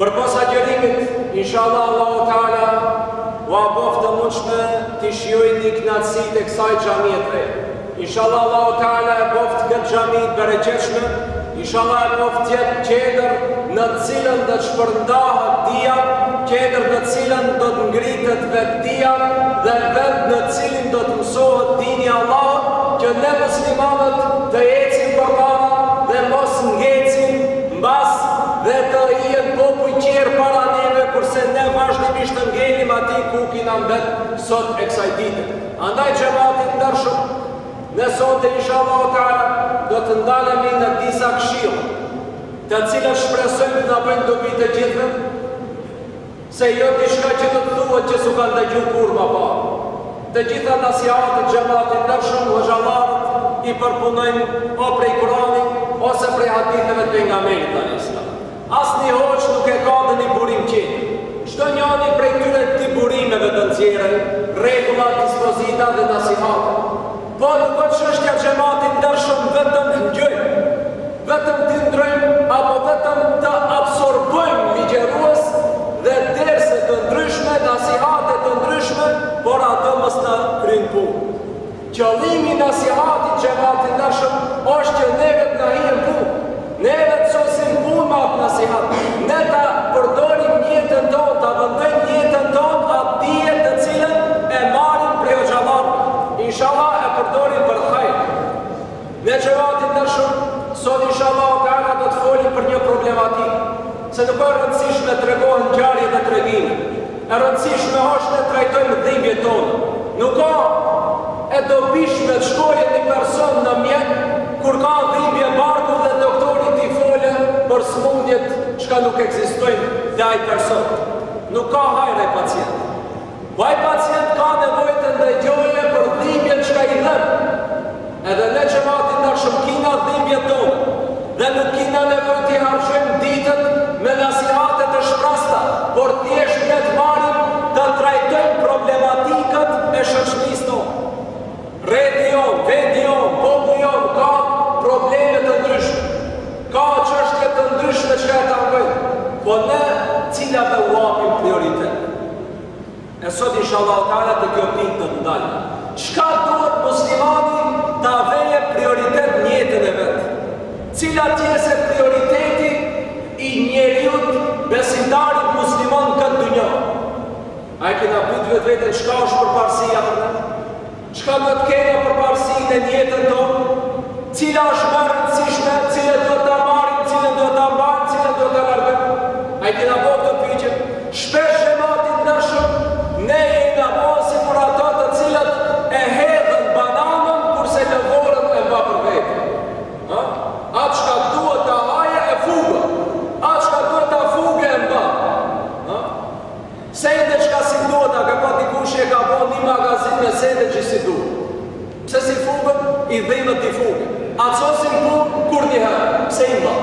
Përpos agjërimit, inshallah Allahu Teala na e bëftë të mundshme t'i shijojni kënaqësitë e kësaj xhamie të re. Inshallah Allahu Teala e bëftë këtë xhami të bereqetshme, inshallah e bëftë të jetë qendër në të cilën do të shpërndahet dija, qendër në të cilën do të ngritet vetëdija dhe vend në të cilin do të mësohet dini i Allahut që ne muslimanët të ecim përpara dhe mos ngecim Mbas dhe të jenë popujt tjerë para neve kurse ne vazhdimisht të ngelim aty ku kina mbet sot e kësaj dite. Andaj xhemati i ndershëm ne sonte inshallahu teala do të ndalemi në disa këshilla të cilat shpresojmë të na bëjnë dobi të gjithëve, Se jo diçka që do të thuhet që s'e keni dëgju kurrë më parë. Të gjitha nasihatet xhemat i ndershëm hoxhallarët i përpunojnë o prej Kurani ose prej haditheve të pejgamberit alejhi selam. Asnjë hoxhë nuk e ka ndonjë burim tjetër. Çdo njani prej tyre dy burimeve do nxjerrë rregulla, dispozita dhe nasihate. Po nuk është çështja xhemat i ndershëm vetëm ndëgjojmë, vetëm t'i ndërrojmë apo vetëm të absorbojmë ligjërues dhe derse të ndryshme, nasihate të ndryshme, por ato mos na hijnë punë. Qëllimi i nasihatit xhemat i ndershëm është që neve të na hijnë punë. Ne edhe të sosim punë me atë nasihat, ne ta përdorim në jetën tonë, ta vendojmë në jetën tonë atë dije të cilën e marrim prej hoxhallarëve, inshallah e përdorim për hajr. Ne xhemat i ndershëm, sot inshallahu teala do të folim për një problematikë, se nuk e rëndësishme të tregohen ngjarje dhe tregime. E rëndësishme është të trajtojmë dhimbjet tona. Nuk o e dobishme të shkojë një person në mjek kur ka dhimbje barku dhe doktori t'i folë për sëmundjet çka nuk ekzistojnë dhe ai person nuk ka hajër ai pacient. Po ai pacient ka nevojë të ndëgjoje për dhimbjet çka i dhem. Edhe ne xhemat i ndershëm kina dhimbjet tona dhe nuk kina nevojë t'i harxhojmë ditët me nasihate të zbrazëta, por thjesht ne të marrim të trajtojmë problematikat e shoqërisë tonë. Rrethi jonë, vendi jonë, populli jonë ka probleme të ndryshme, ka çështje të ndryshme që e tangojnë, po ne cilave u japim prioritet? E sot inshallahu teala te kjo pikë do të ndal. Çka duhet muslimani ta vejë prioritet në jetën e vet? Cila të jetë prioriteti i njeriut besimtarit musliman në këtë dynja? A e kina pyet vetveten çka është përparësia për ne? Çka duhet të ketë përparësi në jetën tonë? Cila është më e rëndësishme, cilën duhet ta marrim, cilën duhet ta mbajmë, cilën duhet ta largojmë? A i kena bo këto pyetje? Shpesh xhemati i ndershëm, ne jena bo sikur ata të cilët e hedhën bananën kurse lëvorën e mba për vete. Ë? Atë çka duhet ta haje e fugë, atë çka duhet ta fuge e mba. Ë? Sende çka s'i duhet a ka ndokush e ka bo një magazin me sende që s'i duhet. Pse s'i fugë? I dhimet t'i fugë. A t'vyjnë kurrë, kur një herë, pse i mba.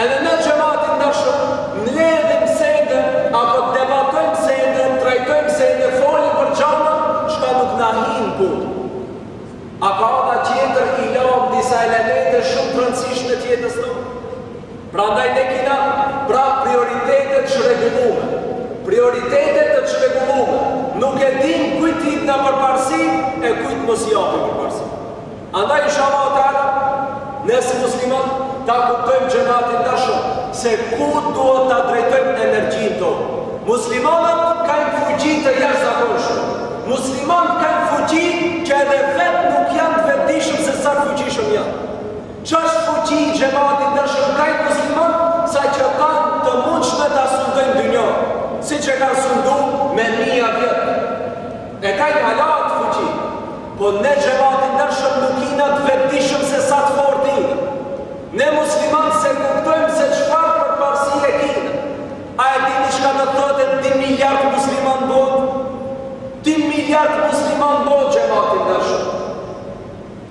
Edhe ne xhemat i ndershëm, mledhim sende, apo debatojmë sende, trajtojmë sende, folim për gjana, çka nuk na vyjnë kurrë. A ka ana tjetër i lamë disa elemente shumë të rëndësishme të jetës tonë? Prandaj ne kina pra prioritete të çrregullume. Prioritete të çrregullume. Nuk e dimë kujt t'i japim përparësi e kujt mos i japim përparësi. Andaj inshallahu teala ne si muslimanë ta kuptojmë xhemat i ndershëm se ku duhet ta drejtojmë energjinë tonë. Muslimanët kanë fuqi të jashtëzakonshme. Muslimanët kanë fuqi që edhe vetë nuk janë të vetëdijshëm se sa të fuqishëm janë. Qashtu fuqi xhemat i ndershëm kanë muslimanët sa që kanë të mundshme ta sundojnë dynjon siç e kanë sundu me mija vjet e kanë hala atë fuqi po ne xhemat i ndershëm nuk jina të vetdijshëm se sa të fortë jina ne musliman s'e kuptojmë se çfar përparësi e kina a e dini çka do të thote dy miliard musliman në botë dy miliard musliman në botë xhemat i ndershëm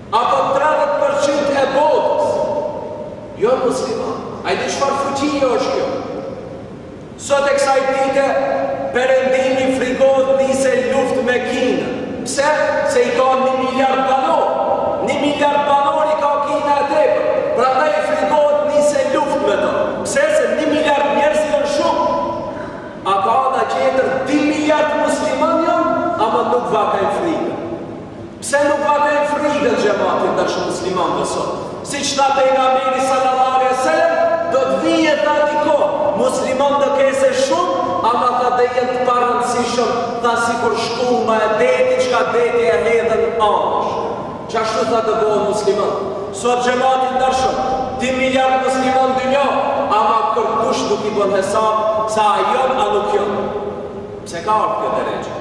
Apo tridhjetë për qind e botës jon musliman. A e di çfarë fuqie është kjo? Sot e kësaj dite perëndimi frikohet të nise luftë me Kinën. Pse? Se i ka një miliard banor. Një miliard banor i ka Kina e tepër. Prandaj i frikohet të nise luftë me ta. Pse? Se një miliard njerëz janë shumë. A ka ana tjetër dy miliard musliman janë, ama nuk ua kanë frikën. Pse nuk ua kanë frigën xhemat i dashur muslimanëve sot? Siç tha pejgamberi sallallahu alejhi ve sellem, do të vijë tha një kohë, musliman do ketë shumë, ama tha do jenë të parëndësishëm, tha sikur shkumba e detit çka deti e hedh anash. Qashtu tha do bëhen musliman. Sot xhemat i dashur, dy miliard musliman n'dynja, ama kërkush nuk i bën hesap se a jon a nuk jon. Pse ka ardhur kjo derexhe?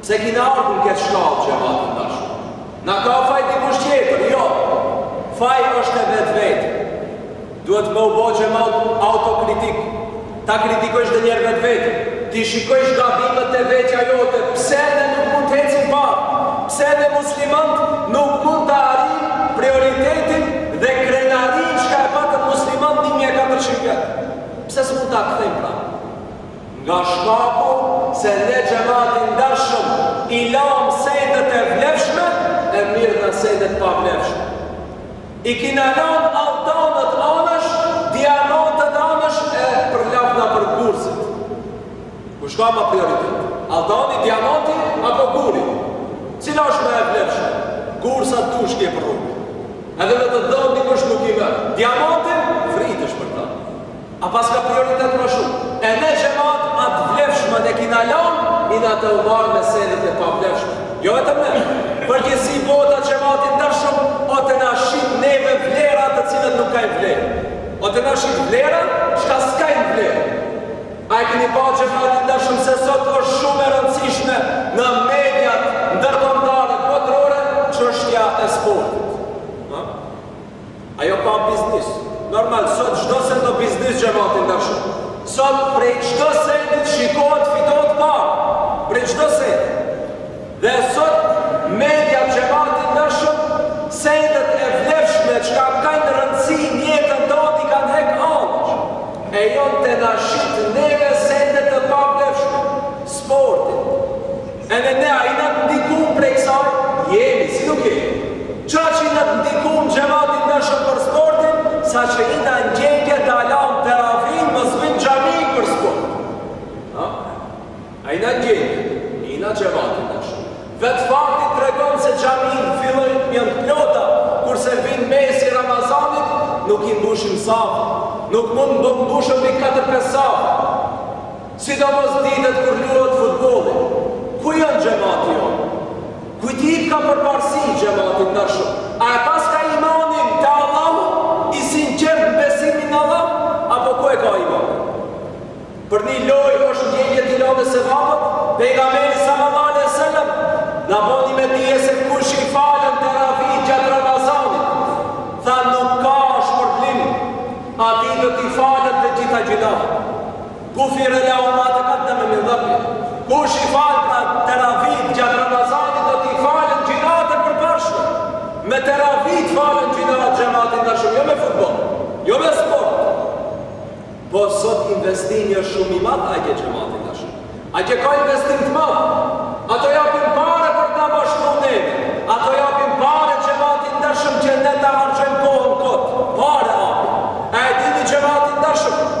Pse kina ardhë në këtë shkallë xhemat i dashur? Na ka faj dikush tjetër? Jo! Faji është te vetvetja. Duhet me u bo xhemat autokritik. Ta kritikojsh dhe njëherë vetveten. T'i shikojsh gabimet te vetja jote. Pse ne nuk mund të ecim para? Pse ne muslimant nuk mund ta arrijmë prioritetin dhe krenarinë çka e patën muslimant një mijë e katërqind vjet? Pse s'mund ta kthejmë prapë? Nga shkaku se ne xhamat i ndershëm i lamë sendet e vlefshme e mirrna me sendet pavlefshme i kina lanë altanët anësh diamantët anësh e përlahna për gurëzit kush ka ma prioritet altani diamanti apo guri cila është ma e vlefshme gurëzat tu shkel për rrugë edhe me të dhënë dikush nuk i merr diamantin vritesh për ta A paska prioritet më shumë? E ne xhemat ma të vlefshmët e kina lanë ina tu u marrë me senet e pavlefshme. Jo vetëm ne. Përgjithësi bota xhemat i ndershëm o tu na shit neve vlera të cilat nuk kajnë vlerë. O tu na shit vlera çka s'kajnë vlerë. A e kini pa xhemat i ndershëm se sot është shumë e rëndësishme në mediat ndërkombëtare botërore çështja e sportit. Ajo ka biznis. Normal, sot çdo send o biznis xhamat i ndershëm. Sot prej çdo sendi shikohet fitohet para. Prej çdo sendi. Dhe sot mediat xhamat i ndershëm sendet e vlefshme çka kanë rëndësi n'jetën tonë i kanë hek anash. E jon tu na shit neve sendet e pavlefshme. Sportin. Edhe ne a ina të ndikum prej saj? Jemi, si nuk jemi. Qaq ina të ndikum xhemat i ndershëm për sportin, sa që ina n'gjendje ta lamë teravinë mos vim n'xhami për sport. Ha? A ina n'gjendje, ina xhemat i ndershëm. Vetë fakti tregon se xhamitë fillojnë janë plota, kurse vinë mesi Ramazanit, nuk i mbushim safë. Nuk mund të mbushen ni 4-5 safë. Sidomos ditët kur luhet futbolli, ku jon xhemati jon? Kujt i ka përparësi xhemat i ndershëm? A e paska imanin te Allahu, i sinqert në besimin në Allah, apo ku e ka imanin? Për ni lojë është n'gjendje t'i lanë sevapet, Pejgamberi sallallahu alejhi ve sellem na boni me dije se kush i falën teravih gjatë Ramazanit, tha nuk ka shpërblim, atij do t'i falen të gjitha gjynahët. Gufira lahu ma taqaddama min dhanbihi. Kush i fal pra teravitë gjatë Ramazanit do t'i falen gjynahet e përparshme. Me teravitë falen gjynahet xhemat i ndershëm jo me futboll, jo me sport. Po sot investimi është shumë i madh aty xhemat i ndershëm. Ai që ka investim të madh, ato japin pare për të na bashku ne. Ato japin pare xhemat i ndershëm që ne ta harxhojmë kohën kot. Pare apo. A e dini xhemat i ndershëm?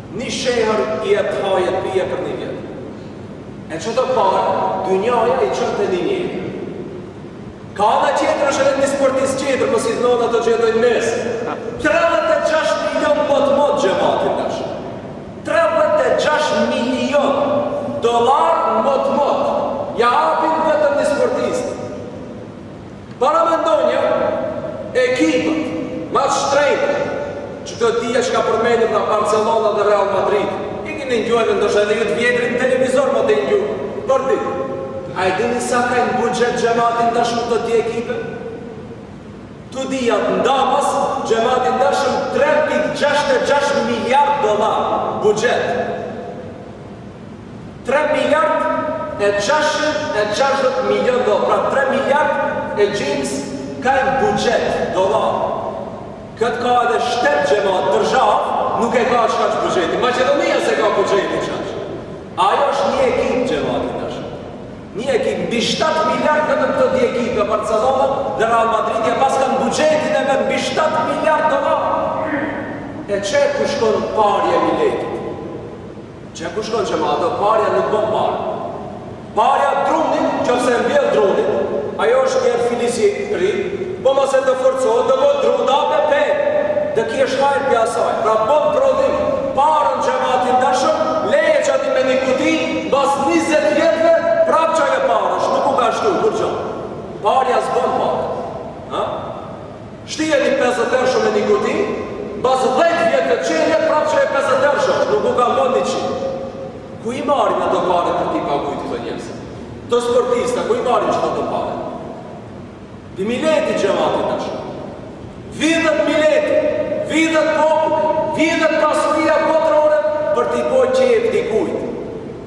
Ni shehër i jep haje të pije për ni vjet. E gjithë ato pare, dynjaja i çon te një njeri. Ka ana qetër është edhe një sportist qetër, po si i thonë atë qetrin, Mes. 36 milion mot mot xhemat i ndershëm. 36 milion dollar mot mot. Ia japin vetëm një sportist. Para mendoni ekipet ma të shtrenjtë që ta dini çka përmendur nga Barcelona dhe Real Madrid i keni ngju edhe ndoshta edhe ju të vjetrit në televizor po ti ngju përdit a e dini sa kanë buxhet xhemat i ndershëm këto dy ekipe të dyja ndamas xhemat i ndershëm 3.66 miliard dollar buxhet Tre miliardë e gjashtëqind e gjashtëdhjetë milionë dollarë, pra tre miliardë e gjysmë kanë buxhet dollarë. Këtë ka edhe shtet xhemat, dërzhava nuk e ka çka është buxheti. Maqedonia s'e ka buxhetin çka është. Ajo është një ekip xhemat i ndershëm. Një ekip mbi shtatë miliardë vetëm këto dy ekipe, Barcelona dhe Real Madridi e paskan buxhetin e vet mbi shtatë miliardë dollarë. E qe ku shkon parja e miletit? Qe ku shkon xhemat ato parja nuk bon pare parja drunin qoftë se e mbjell drunin ajo është një filiz i ri po mbasi të forcohet do bon druni pemë do kesh hajr prej saj pra bon prodhim paren xhemat i ndershëm leje qaty me një kuti mbas njëzet vjetve prap qajo pare është nuk u ka shtu kurgjo parja s'bon pare ha Shtije një pesëdhjetëshe me një kuti, mbas dhjetë vjetëve çelje prapë që e pesëdhjetëshe është nuk u ka bo njëqind. Ku i marrin ato pare për t'i pagujt këto njerëz? Këto sportista ku i marrin gjithë ato pare? Te mileti xhemat i ndershëm. Vidhet mileti, vidhet populli, vidhet pasuria botërore për t'i bo qejf dikujt.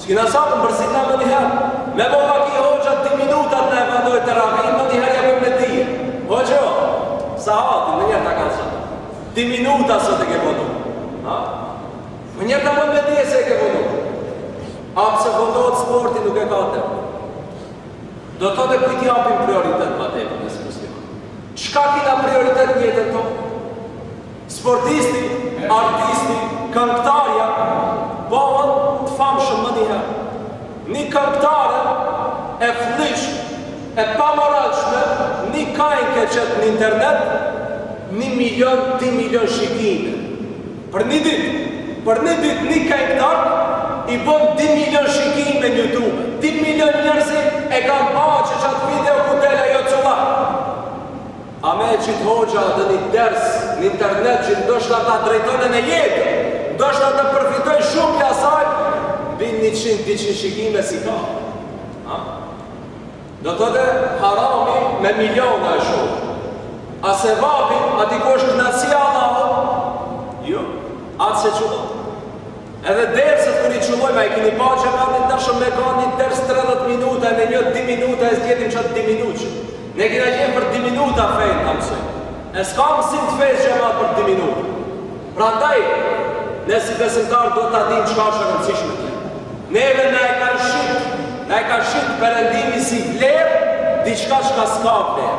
S'kena sabër, bërtitna më njëherë, me bo pak hoxha dy minuta ta vonoj teravinë, më njëherë jemi me dije. Hoxho, sahati, më njëherë ta kanë sahat. Dy minuta sot e ke vonu. Ha? Më njëherë të bon me dije se ke vonu. A po se vonohet sporti nuk e ka të. Do të thotë kujt i japim prioritet ne si muslimanë. Çka kina prioritet në jetën tonë? Sportisti, artisti, këngëtarja bohen të famshëm menjëherë. Një këngëtare e flliqshme, e pamoralshme, një kajnk e qet në internet një milion, dy milion shikime për një ditë. Për një ditë një kajnktar i bën dy milion shikime në youtube. Dy milion njerëz e kanë pa qat video ku del ajo culla. A me qit hoxha dhe një ders në internet që ndoshta ta drejtone në jetë, ndoshta të përfitojsh shumë prej asaj, bin njëqind, dyqind shikime s'i ka. Ha? Do të thotë harami me miliona e shumë. A sevabi, a di ku është knaqsia Allahut? Jo, atë s'e qel. Edhe derset kur i qëllojmë a i keni pa xhemat i ndershëm me ka një ders tridhjetë minuta e me një dy minuta e zgjedhim qat dy minut që ne kena qejf për dy minuta fejn ta mësojmë e ska mësim të fejs xhemat për dy minuta prandaj ne si besimtar do ta dim qka është e rëndësishme te neve na e kanë shit na e ka shit perendimi si vler diqka qka ska vler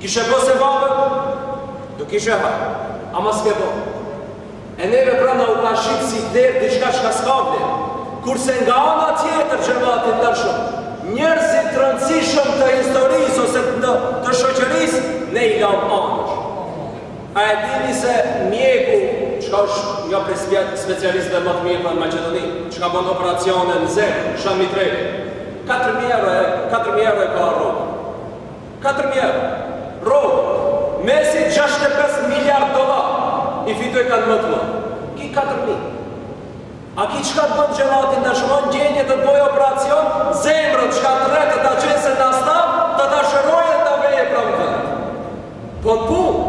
Kishe bo sevap do kishe ha ama ske bo e neve pra na u ka shit si vlerë diçka çka ska vlerë kurse nga ana tjetër xhemat i ndershëm njerzit të rëndësishëm të historisë ose të shoqërisë ne i lam anësh a e dini se mjeku çka është nga pesë-dhjetë specialistëve më të mirë në Maqedoni çka bën operacione në zemër Zhan Mitrevi 4000 euro 4000 euro ka rrogë Katër mijë euro rrogë, Mesi gjashtëdhjetë e pesë miliardë dollarë i fitoi kanë më të mëdha. Ky katër mijë. A ky çka të bënë xhemat i ndershëm në gjendje të të bojë operacion zemrën çka të rreh të ta qese në astall të ta shërojë e ta veje prapë në vend. Bon punë.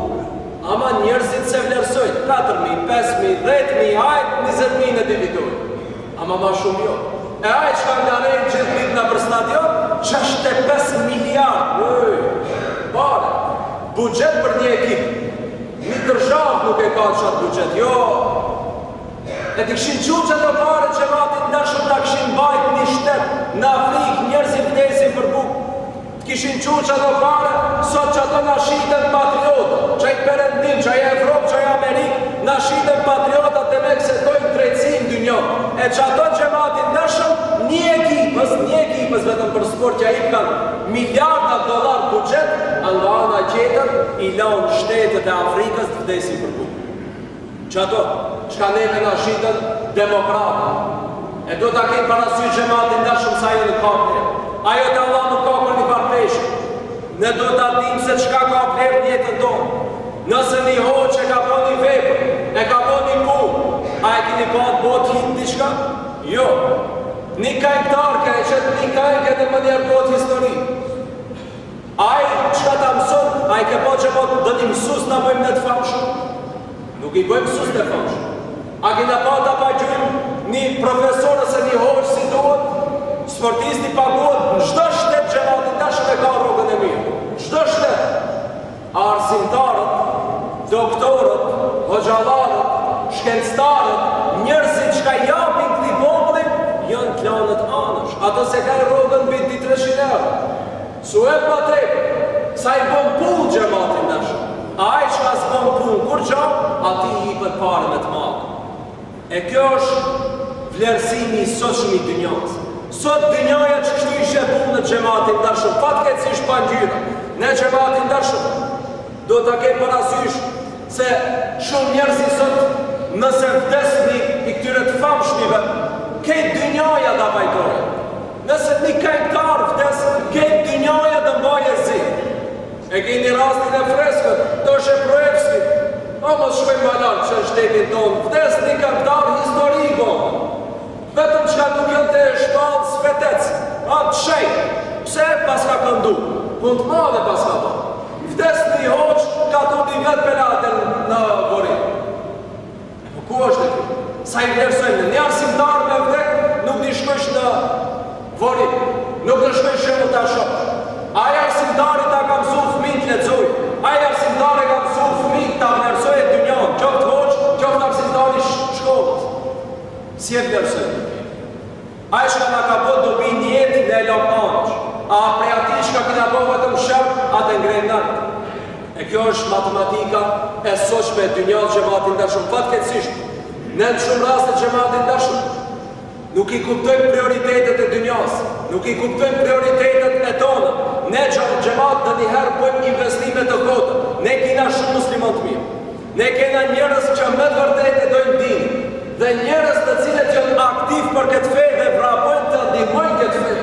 Ama njerëzit s'e vlerësojnë. Katër mijë, pesë mijë, dhjetë mijë, hajt njëzet mijë le të fitojë. Ama ma shumë jo. E ai çka ngarend gjithë ditën nëpër stadion, 65 miliard, ëëë, pare, buxhet për një ekip, një dërzhavë nuk e ka qat buxhet, jo, e të kishin çu qato pare xhemat i ndershëm të kishin bajt një shtet, në Afrikë njerëzit desin për bukë, Kishin çu qato pare, sot qato na shiten patriot, qaj perëndim, qaj Evropë, qaj Amerikë, na shiten patriota demek se dojnë drejtësi në dynjo. E qato xhemat i ndershëm, një ekipës, një ekipës vetëm për sport që a i përkan miliarda dollar buxhet, a nga ana tjetër, i lanë shtetet e Afrikës të vdesin për bukë. Ato çka neve na shiten demokratët. E do ta keni parasysh xhemati i ndershëm se ajo nuk ka vlerë. Ajo te Allah nuk ka për një farë peshe. Ne duhet ta dimë se çka ka vlerë në jetën tonë. Nëse një hoxhë e ka bo një vepër, e ka bo një punë, a e keni pa atë bohet diçka? Jo. Një kajgëtar ka këndu një kajgë edhe menjëherë bëhet histori. Ai çka ta mëson a e ke pa që ma do ti mësusin a e bëjmë ne të famshëm nuk i bëjmë mësus te famshëm a kina pa ta pagujmë ni profesor ose ni hoxhë si duhet sportisti paguhet në çdo shtet xhemat i ndershëm e ka rrogën e mirë çdo shtet arsimtarët doktorët hoxhallarët shkencëtarët njerzit çka japin këtij populli janë t'lanë anësh ato s'e kanë rrogën mbi dy treshind euro. Sjellje e padrejtë, se ai bën punë xhemat i ndershëm ai çka s'bën punë kurgjo atij i jipet pare me të madhe. E kjo është vlerësimi i sotshëm i dynjasë. Sot dynjaja qështu i sheh punët xhemati i ndershëm fatkeqësisht pa ngjyra. Ne xhemati i ndershëm duhet ta kemi parasysh se shumë njerëz sot nëse vdes ni i këtyre të famshmive krejt dynjaja ta vajtojë. Nëse një kajgëtar vdes krejt dynjaja do mbajë zi. E keni rastin e freskët, Toshe Proeski. O mos shkojmë ma lart që në shtetin tonë vdes një kajgëtar histori e bojnë. Vetëm çka nuk e kanë shpallë svetec, a të shenjtë. Pse paska këndu, punë të madhe paska bo. Vdes një hoxhë katër vetë me pa atë në vorrim. Po ku është ky? Sa i vlerësojmë ne? Një arsimtar ka vdek nuk i shkojsh në vorim. Nuk do shkojnë shembull ta shoh. Ai arsimtari ta ka mësu fëmijën të lexojë. Ai arsimtar e ka mësu fëmijën ta vlerësojë dynjën, qoftë hoxh, qoftë arsimtar i shkollës. Si e vlerësojmë? Ai shka na ka bo dobi n'jetë ne e lamë anësh a prej atij shka kina bo vetëm sherr atë e ngrejmë nalt e kjo është matematika e sotshme e dynjas xhemat i ndershëm fatkeqësisht ne në shumë raste xhemat i ndershëm nuk i kuptojmë prioritetet e dynjas nuk i kuptojmë prioritetet e tona ne xhemat ndonjëherë bojmë investime të kota ne kina shumë musliman të mirë Ne kena njerëz që me vërtet e dojnë dinë dhe njerëz të cilët janë aktiv për këtë fe dhe vrapojnë të ndihmojnë këtë fe.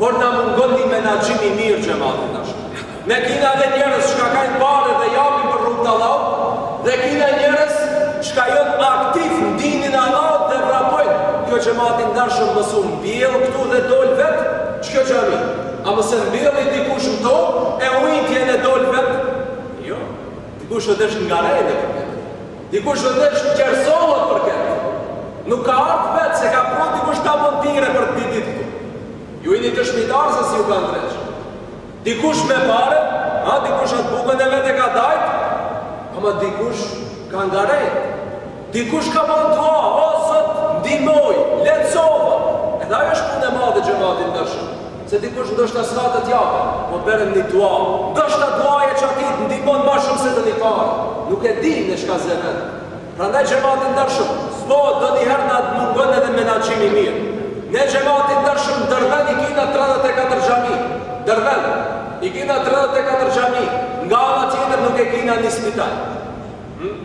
Por na mungon një menaxhim i mirë xhemat i ndershëm. Ne kena dhe njerëz që kanë pare dhe japin për rrugë të Allahut dhe kena njerëz që janë aktiv në dinin e Allahut dhe vrapojnë. Kjo xhemat i ndershëm mos u mbjell këtu dhe dol vet qikjo xhami. A mos e mbjelli dikush në tokë e ujti edhe dol vet? Jo. Dikush duhet që ka rejd për këtë. Dikush duhet që djersohet për këtë. Nuk ka ardhë vetë se ka pru dikush ta bon t'lirë për këtë ditë këtu. Ju jeni dëshmitarë se si ju kanë ndreqë. Dikush me pare, ha, dikush atë bukën e vetë e ka dajtë, ama dikush ka nga rejd. Dikush ka bon dua, o Zot ndihmojë, lehtësoje, edhe ajo është punë e madhe xhemat i ndershëm, se dikush ndoshta s'ka të japë, po bërë ni dua, ndoshta duaja e atij të ndihmon ma shumë se doni pare, nuk e dijmë ne çka zë vend, prandaj xhemat i ndershëm, zbohet doniherë neve na mungon edhe menaxhim i mirë, ne xhemat i ndershëm n'Dërven i kina tridhjetë e katër xhami, n'Dërven i kina tridhjetë e katër xhami, nga ana tjetër nuk e kina ni spital, hm.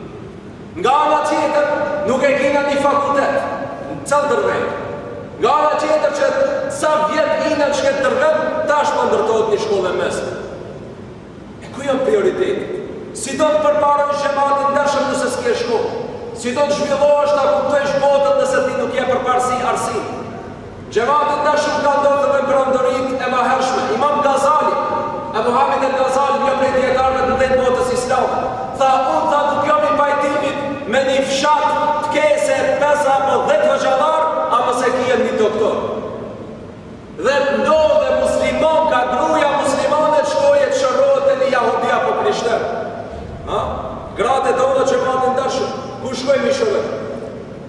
Nga ana tjetër, nuk e kina një fakultet në qit Dërven. Nga ana tjetër qe sa vjet jina në qët Dërven, tash po ndërtohet një shkollë e mesme. E ku janë prioritetet? Si do të përparosh xhemat i ndershëm nëse s'ke shkollë? Si do të zhvillohesh ta kuptojsh botën nëse ti nuk i jep përparësi arsimit? Xhemat i ndershëm ka ndodhur në perandoritë e mëhershme. Imam Gazali, Ebu Hamid El Gazali, një prej dijetarëve të mëdhenj të botës islame, tha, Unë tha nuk jam i pajtimit në një fshat të kesë pesë apo dhjetë hoxhallarë, a mos ta kenë një doktor. Dhe të ndodhë muslimanka, gruaja muslimane të shkojë e të shërohet te një jahudi apo krishterë. Ha? Gratë e tona, xhemat i ndershëm, ku shkojmë i shërojmë?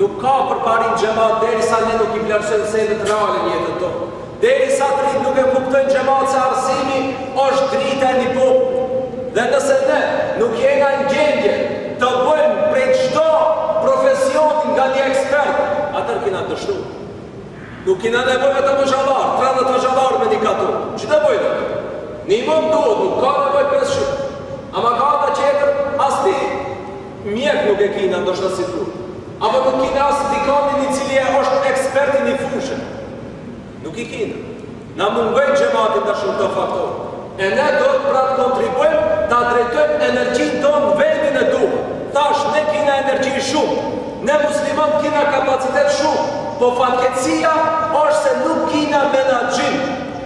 Nuk ka përparim xhemat deri sa ne nuk i vlerësojmë senet reale në jetën tonë. Deri sa të rinjtë nuk e kuptojnë xhemat se arsimi është drita e një populli. Dhe nëse ne nuk jena në gjendje të bëjmë prej çdo profesioni nga një ekspert, atëherë kena dështu. Nuk kena nevojë vetëm hoxhallarë, tridhjetë hoxhallarë në një katund. Ç'të bëjnë ato? Një imam duhet, nuk ka nevojë pesëqind. Ama ka ana tjetër, as ti. Mjek nuk e kina ndoshta si duhet. Apo nuk kina as dikanin i cili a është ekspert i një fushe. Nuk i kina. Na mungojnë xhemat i ndershëm këto faktorë. E ne duhet pra të kontribuojmë ta drejtojmë energjinë tonë në vendin e duhur. Tash ne kina energji shumë. Ne muslimanët kina kapacitet shumë. Po fatkeqësia është se nuk kina menaxhim.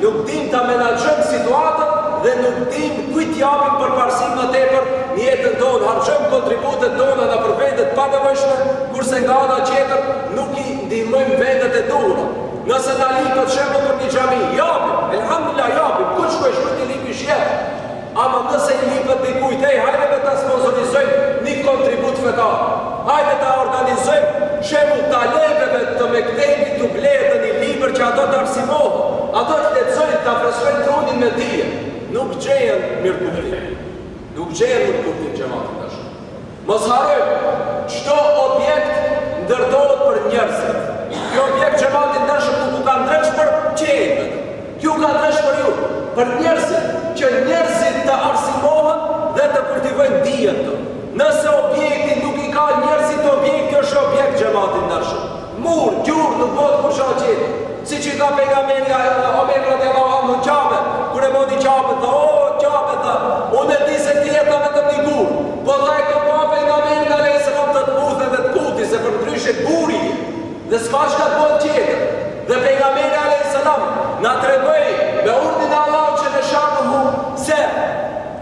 Nuk dimë ta menaxhojmë situatën dhe nuk dimë kujt t'i japim përparësi më tepër në jetën tonë. Harxhojmë kontributet tona nëpër vende të panevojshme, kurse nga ana tjetër nuk i ndihmojmë vendet e duhura. Nëse na lipin për shembull për një xhami, japim, elhamdulillah japim, ku t'shkojsh t'i lipish jep. Ama nëse i lipet dikujt, ej, hajde me ta sponsorizojmë një kontribut fetar, hajde ta organizojmë, shembull, talebeve të mektebit t'u blehet një libër që ato t'arsimohen, ato të lexojnë, ta freskojnë trunin me dije. Nuk gjejën mirëkuptim. Nuk gjejën mirëkuptim xhemat i ndershëm. Mos harrojmë, çdo objekt ndërtohet për njerëzit. Ky objekt xhemat i ndershëm nuk u ka ndreq për qenjët. Ky u ka ndreq për ju, për njerëzit, që njerëzit të arsimohen dhe të kultivojnë dijen në të. Nëse objekti nuk i ka njerëzit, objekt, ky është objekt, xhemat i ndershëm. Mur, gur, nuk bëhet kurgjë tjetër, siç i tha pejgamberi a, Omer radijallahu anhu Qabes, kur e puthi Qaben, tha, O, Qabe, tha, unë e di se ti je tha vetëm një gur, po tha e kam pa pejgamberin alejhi selam të tu t'puth edhe të puthi, se përndryshe gur je, dhe s'ka çka të bëhet tjetër. Dhe pejgamberi alejhi selam na tregoi me urdhrin e Allahut xhel-le shanuhu, se,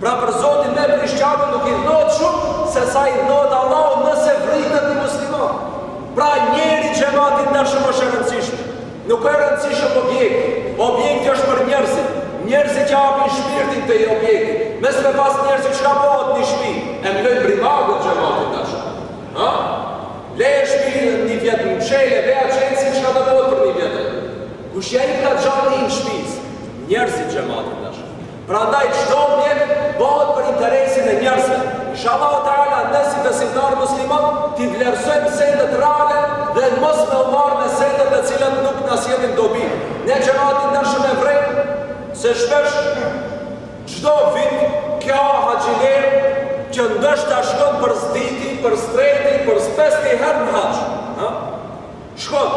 Pra për Zotin me u prish Qabja nuk idhnohet shum se sa idhnohet Allahu nëse vritet një musliman. Pra njeri xhemat i ndershëm është e rëndësishme. Nuk ë e rëndësishëm objekti. Objekti është për njerzit. Njerzit që japin shpirtin atij objektit. Me s'me pas njerzit çka bohet ni shpi? E mblojn mrimangat xhemat i ndershëm. Ë? Leje shpin ni vjet mçele veja çelësin çka do bohet për ni vjet ai. Kush ja i ka xhanin shpis? Njerzit xhemat i ndershëm. Prandaj çdo mjet bëhet për interesin e njerëzve. Inshallahu Teala ne si besimtarë muslimanë t'i vlerësojmë sendet reale dhe mos me u marrë me sende të cilat nuk na sjellin dobi. Ne xhemat i ndershëm e vrejmë se shpesh çdo vit ka haxhilerë që ndoshta shkon për s'diti, për s'treti, për s'pesti herë në haxh, ha? Shkon.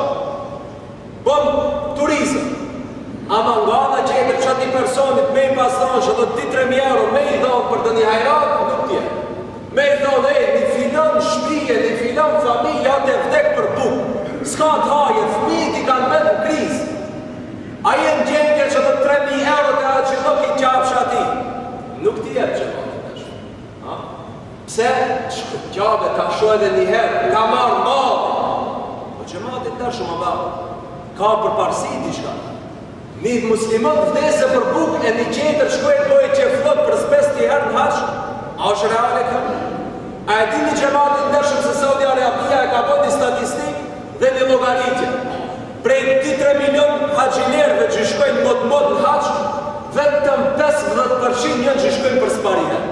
Bën. Turizëm. Ama nga ana tjetër që atij personit me i pas thënë qeto dy tre mijë euro me i dhënë për ndonjë hajrat nuk t'i jep. Me i thonë ej një filan shtëpie një filan familje ka vdek për bukë. S'ka të haje fëmijët i kanë mbetë në krizë. A je në gjendje qeto tre mijë euro të ajo që do t'i japsh atij. Nuk t'i jep xhemat i ndershëm. Ha? Pse? Se Qaben ta shoh edhe një herë, ka marrë malli! O xhemat i ndershëm, bre, ka përparësi diçka. Një musliman t'vdese për bukë e një qeter shkoj e bojë qejf për s'pesti herë në haxh, a është reale kjo? A e dini xhemat i ndershëm se Saudi Arabia e ka bërë një statistikë dhe një llogaritje. Prej 2-3 milion haxhilerëve që shkojnë mot n'mot në haxh, vetëm 15% janë që shkojnë për së pari herë.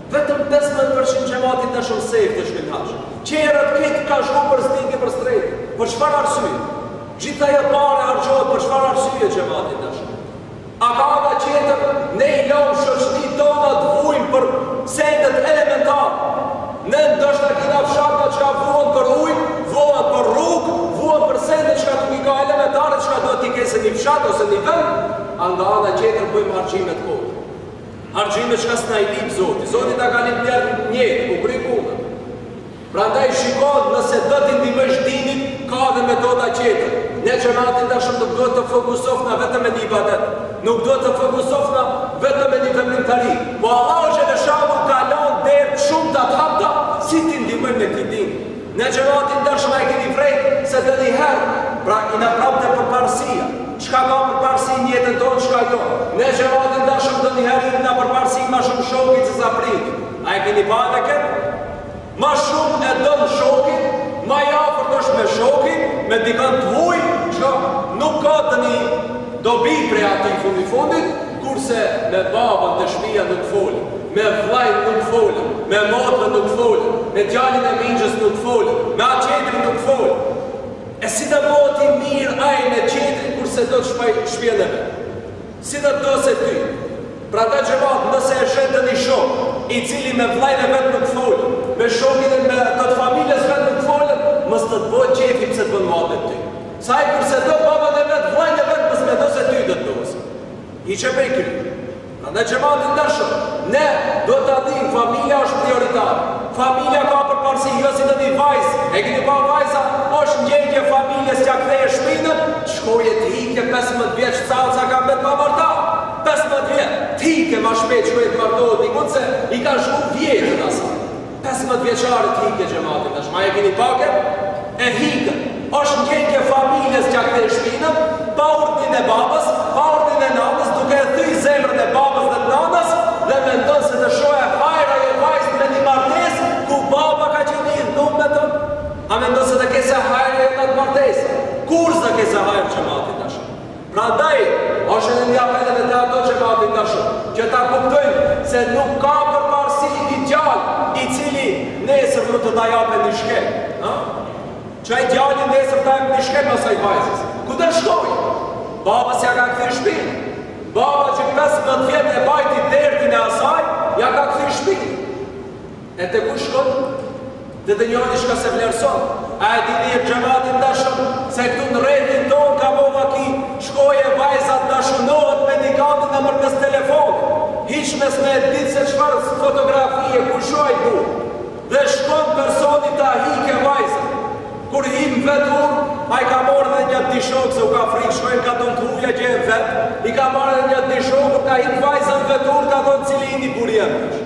Vetëm pesëmbëdhjetë për qind xhemat i dashur sefte shkojnë haxh. Qerët krejt kan shku për s'dyti për s'treti. Për çfarë arsye? Gjithë ajo pare harxhohet për çfarë arsye xhemat i dashur? A nga ana tjetër? Ne i lëm shoqnitë tona të vujnë për sendet elementar. Ne ndoshta kina fshatra çka vuan për ujë, vuan për rrugë, vuan për sendet çka nuk i ka elementare çka duhet t'i kese një fshat ose një vend, a nga ana tjetër bëjmë harxhime të kota. Harxhime çka s'na i lip Zoti, Zoti ta ka lip njëherë, njëherë u kry puna. Prandaj xhemat nëse do t'i ndihmojsh dinit, ka edhe metoda tjetër. Ne xhemat i dashur nuk duhet të fokusofna vetëm me një ibadet, nuk duhet të fokusofna vetëm me një veprimtari, po Allahu xhele shanuhu ka lanë derë t'shumta t'hapta si t'i ndihmojmë ne këtij dini. Ne xhemat i ndershëm a e keni vrejtë se donjëherë, pra jena prapë te përparësia. Çka ka përparësi n'jetën tonë, çka jo. Ne xhemat i ndershëm donjëherë i nep përparësi ma shumë shokit se sa prindit. A e keni pa edhe këtë? Ma shumë e don shokin, ma i afërt është me shokin, me dikën të huj, çka nuk ka donjë dobi prej atij fundi fundit, Kurse me babën te shpija nuk folën, me vllain nuk folën, me motrën nuk folën, me djalin e mixhës nuk folën, me atë tjetrin nuk folën. E si na moti mirë ai me tjetrin kur s'e do të shpaj shpijen e vet. Si do dose ty. Prandaj xhemat nëse e shen ti një shok, i cili me vllain e vet nuk folën, me shokin e me atë të familjes vet nuk folën, mos të të bohet qejfi pse të bën muhabet ty. Se ai kur s'e do babën e vet vllajn e vet mos mendo se ty do të dose. Hiqe prej kreje. Prandaj xhemat i ndershëm, ne duhet ta dimë familja është prioritar. Familja ka përparësi, jo si donjë vajzë, e keni pa vajza, është n'gjendje familjes t'ja ktheje shpinën, të shkoje të hike 15 vjeç cauca ka mbet pa martu. 15 vjeç, të hike ma shpejt shkoje të martohet dikun se i kan shku vjetët asaj. Pesëmbëdhjetë vjeçare të hike xhemat i dashur a e keni pa ke hikën. Është n'gjendje familjes t'ja ktheje shpinën pa urdhnin e babës, pa urdhnin e nanës duke e thyj zemrën e babës dhe të nanës dhe mendon se të shohë hajër ajo vajzë me një martesë ku baba ka qenë idhnum me të? A mendon se të kese hajër ajo n'at martesë? Kurrë s'do kese hajër xhemat i dashur. Prandaj, është edhe një apel edhe te ato xhemat i dashur, që ta kuptojnë se nuk ka përparësi një djalë i cili nesër mund të ta jape një shkelm, ë? Që ai djali nesër ta jep një shkelm asaj vajzës. Ku do shkojë? Babës ja ka kthy shpinë. Baba që pesëmbëdhjetë vjet e bajti dertin e asaj, ja ka kthy shpinë. E te kush shkon? Te donjani çka s'e vlerëson. A e dini xhemat i ndershëm, se këtu në rrethin tonë ka bo vaki, shkoj e vajza të shoqnohet me dikani përmes telefon, hiç mos me e ditë se çfarë fotografie ku shoj ku, dhe shkon personi ta hik e vajza. Kur hin n'vetur, ai ka marrë dhe nja dy shokë, se u ka frikë shkojnë ka thonë kruja që e vetë, i ka marrë dhe nja dy shokë, ka hi vajza n'vetur, ka thonë cili i një burjenë.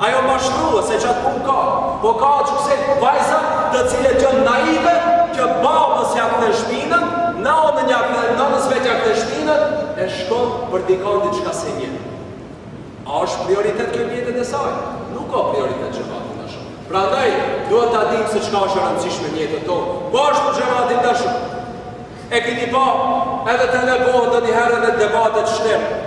Ajo ma shkrua se qatë punë ka, po ka qësi vajza të cilat janë naive, që babës ja kthen shpinën, nanën ja kthen, nanës vet ja kthen shpinën, e shkon për dikon çka s'e njeh. A është prioritet kjo n'jetët e saj? Nuk ka prioritet xhemat i ndershëm. Prandaj, duhet ta dimë se çka është rëndësishme n'jetën tonë. Po ashtu xhemat i ndershëm. E keni pa, edhe delegohen ndonjëherë edhe debate shterpë.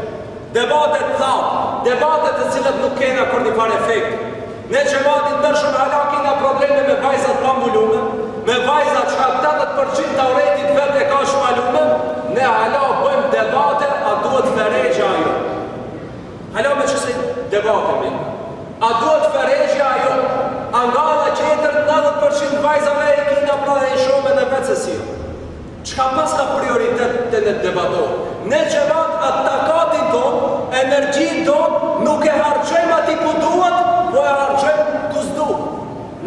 Debate të thatë, debate të cilat nuk kena kurrnjëfarë efekti. Ne xhemat i ndershëm hala kena probleme me vajza t'pambulume, me vajza çka tetëdhjetë për qind të avretit vet e ka shpalume, ne hala bëjmë debate a duhet ferexhja a jo. Hala me qësi debate jemi, a duhet ferexhja a jo, a nga ana tjetër nëntëdhjetë për qind vajzave i kina pra dhe i shohim dhe vetë se si jon. Çka paska prioritet te ne debatohet? Ne xhemat atë takatin tonë, energjinë tonë nuk e harxhojmë ati ku duhet, po e harxhojmë ku s'duhet.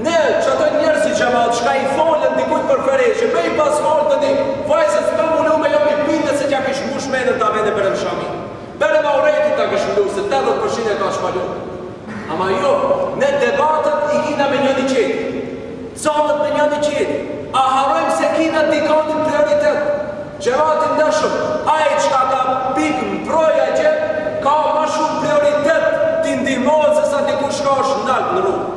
Ne, qato njerëzi xhemat, çka i folën dikujt për ferexhe, me i pas folë doni vajzës, me u mulu me jom i bindun se t'ja kish mbush menën ta vene barem shami. Barem avretin ta kish mlu se tetëdhjetë për qind e ka shpalu ama jo ne debatet i kina me njëri-tjetrin zohet me njëri-tjetrin a harrojmë se kina dikanin prioritet Xhemat i ndershëm ai çka ka pik n'prroj atje ka ma shumë prioritet t'i ndihmohet se sa dikush çka është nalt në rrugë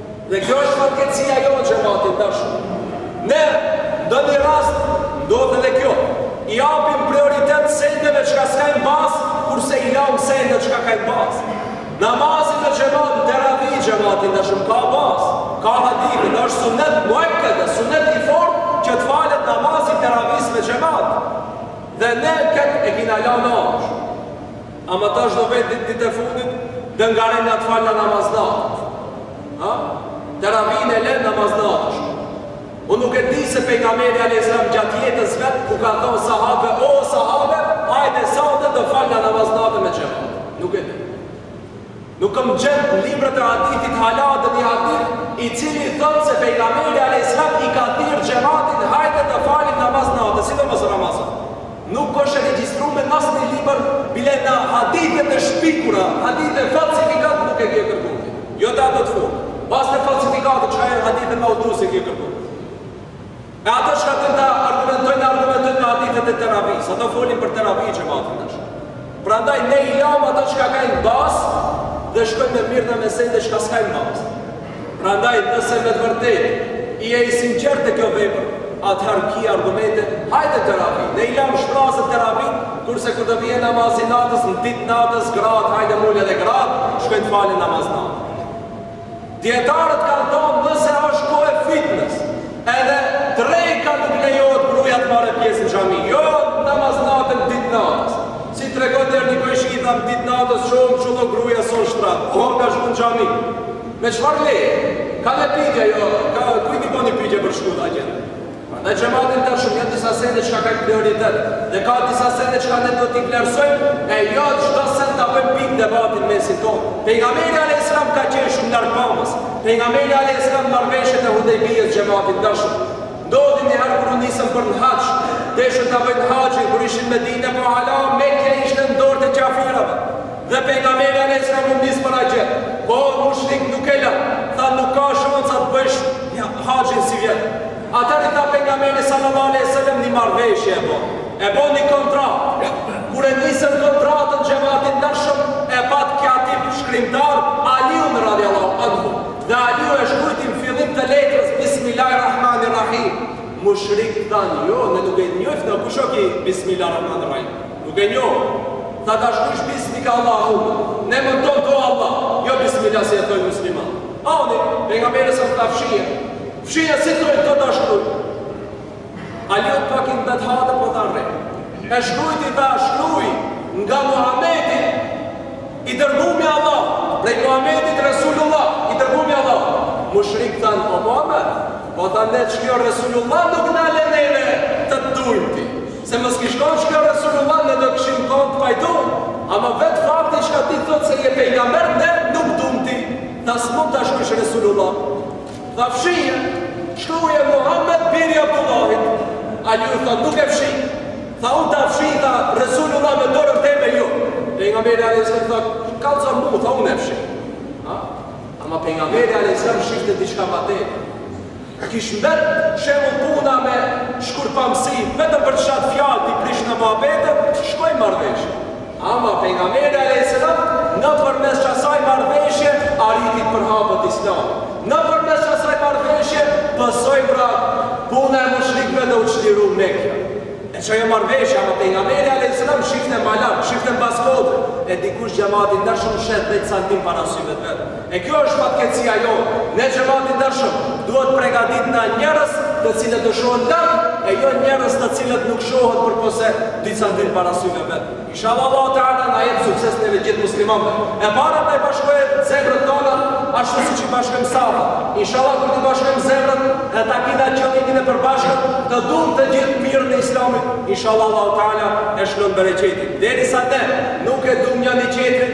Dhe kjo është fatkeqësia jonë xhamat i ndershëm. Në ndonjë rast ndodh edhe kjo. I japim prioritet sendeve çka s'kajnë bazë, kurse i lamë sende çka kajnë bazë. Namazi me xhamat, teravi, xhamat i ndershëm ka bazë, ka hadithe, dhe është sunnet muekede, sunnet i fortë që të falet namazi teravisë me xhamat. Dhe ne këtë e kina lanë Ama tash do vetë dhetë ditë e fundit dhe ngarendin ta falin namaz natës. Ha? Teravinë e lenë, namaz natës. Unë nuk e di se pejgamberi a.s. gjatë jetës vet u ka thonë sahabe, o sahabe, hajde sante të falim namaz nate me xhemat. Nuk e di. Nuk kam gjetë n'librat e hadithit hala dhe një hadith i cili thotë se pejgamberi alayhis salam i ka thirrë xhamatin hajde ta falim namaz natës, sidomos n'Ramazan. Nuk është e regjistrume në asnjë libër bile në hadithe të shpikura, hadithe falsifikat nuk e ke kërku. Jo te ato të forta. Po as te falsifikat çka janë hadithe maudhu s'e ke kërku. E ato çka argumentojnë, argumentojnë me hadithet e teravis. Ato folin për teravi që ma të nëshë. Prandaj, ne i lamë ato çka kanë bazë, dhe shkojnë mirremi me sende çka s'kanë bazë. Prandaj, nëse me të vërtet, je i sinqertë te kjo vepër, atëherë ki argumente, hajde teravi, ne i lamë shprazët teravi, kurse kur të vjen namazi i natës, në ditë natës, gratë, hajde madje edhe gratë, shkojnë të falin namaz natës. Dijetarët kanë thënë nëse është kohë e fitnes edhe dreka nuk lejohet gruaja të marrë pjesë në xhami jo namaz natën ditë natës si tregon njëri po shihja n'ditë natës çohem qëllon gruaja s'o n'shtrat po ka shku në xhami me çfarë leje a më pyti jo kujt i boni pyetje për me shku atje Prandaj xhamati i ndershëm janë disa sende çka kanë prioritet dhe ka disa sende çka ne duhet t'i vlerësojmë e jo çdo send ta bëjmë pikë debati në mesin tonë. Pejgamberi alejhi selam ka qenë shumë largpamës. Pejgamberi alejhi selam marrëveshjen e Hudejbijës xhamati i ndershëm ndodhi një herë kur u nisën për në haxh deshën ta bëjnë haxhin kur ishin në Medinë po hala Mekja ishte në dorë të kafirëve. Dhe Pejgamberi alejhi selam u nis për haxhet, po mushrikët nuk e lanë, tha nuk ka shanca të bëjsh haxhin sivjet. Atëherë i tha Pejgamberi sallallahu alejhi ve selem një marrëveshje e bo, e bo një kontratë, kur e nisën kontratën xhemat i ndershëm e pat katib shkrimtar Aliun radijallahu anhu, dhe Aliu e shkrujti në fillim të letrës bismillah rahman rahim, mushrikët thanë jo ne nuk e njofim kush o ki bismillah rahman rahim, Nuk e njoh. Tha ta shkrush bismika Allahume, në emër tënd o Allah, jo bismila si e thojnë muslimanët. Ani, pejgamberi sa tha fshije, fshije si thojnë këto ta shkrush. Aliut pak i mbet hatri po tha rri. E shkrujt i tha shkruj nga Muhamedi i dërgum i Allah, prej Muhamedit Resulullah i dërgum i Allah. Mushrikët thanë po Muhamed, po thanë ne shkaku Resulullah nuk na len neve me të dujmë ti. Se mos kish kon shkak Resulullah ne do kishim kon të pajtum, ama vet fakti çka ti thu se je pejgamber ne nuk të dum ti, tha s'mund ta shkrush Resulullah, tha fshije, shkruje Muhammed biri i Abdullahit, Aliu thot nuk e fshi, tha un ta fshi, tha Resulullah me dorën teme jo, pejgamberi alejhi selam thot kallxoma mu, tha un e fshi, a? Ama pejgamberi alejhi selam shihte diçka ma tepër. Kish mbet shembull puna me shkurtpamsi vetëm për të shat fjalë ti prish muhabetin shkon marrëveshje ama pejgamberi alejhi selam nëpërmes qasaj marrëveshje arriti të përhapet islami nëpërmes qasaj marrëveshje pësoi pra puna e mushrikëve dhe u çliru Meka e qajo marrëveshje ama pejgamberi alejhi selam shifte ma lart shifte mbas kohe e dikush xhamati ndershëm sheh dhjetë santim para syve të vet. E kjo është fatkeqësia jonë. Ne xhamat i ndershëm duhet pregatit njerëz të cilët të shohën lart e jo njerëz të cilët nuk shohët përpose disa centim para syve vet. Inshallah Allahu Teala na jep sukses neve gjithë muslimanëve. E para t'i bashkojë zemrat tona ashtu siç i bashkojmë safat. Inshallah kur t'i bashkojmë zemrat e ta kina qëllimin e përbashkët të duam të gjithë mirën e Islamit. Inshallah Allahu Teala e lshon bereqetin. Derisa ne nuk e duam njëri tjetrin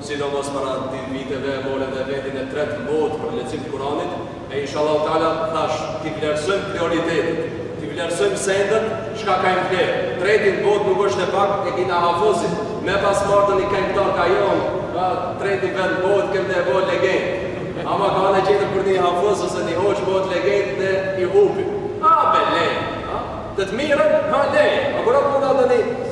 Sidomos para dy viteve e more dhe vendin e tretë në botë për lexim të Kuranit, e inshallahu teala thash t'i vlerësojmë prioritetet, t'i vlerësojmë sendet, çka kanë vlerë, treti në botë nuk është e pak e kina hafëzin, me pas marrë një kengtar ka jonë, pra treti vend në botë kem me bo legjendë, ama ka ana tjetër për një hafëz ose një hoxhë bëhet legjendë dhe i hupim, a be leje, a, të të mirën, ha leje, a kura puna të një.